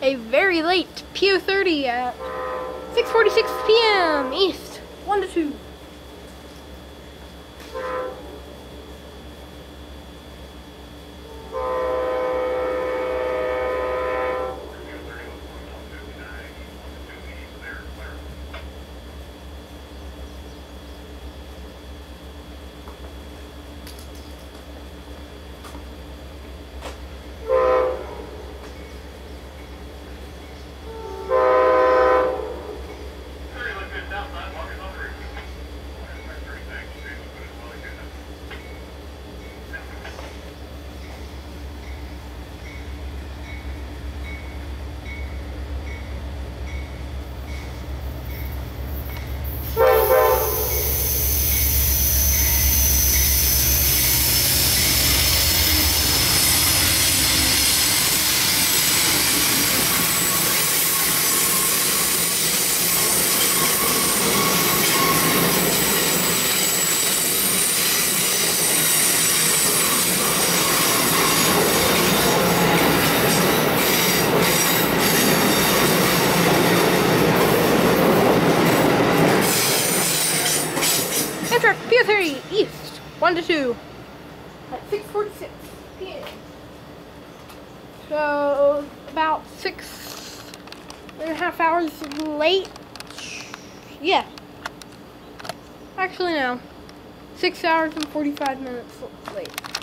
a very late P030 at 6.46 p.m. East, 1 to 2. Amtrak P030 East, 1 to 2 at 6.46 p.m. So, about six and a half hours late. Yeah. Actually, no. Six hours and 45 minutes late.